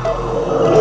Música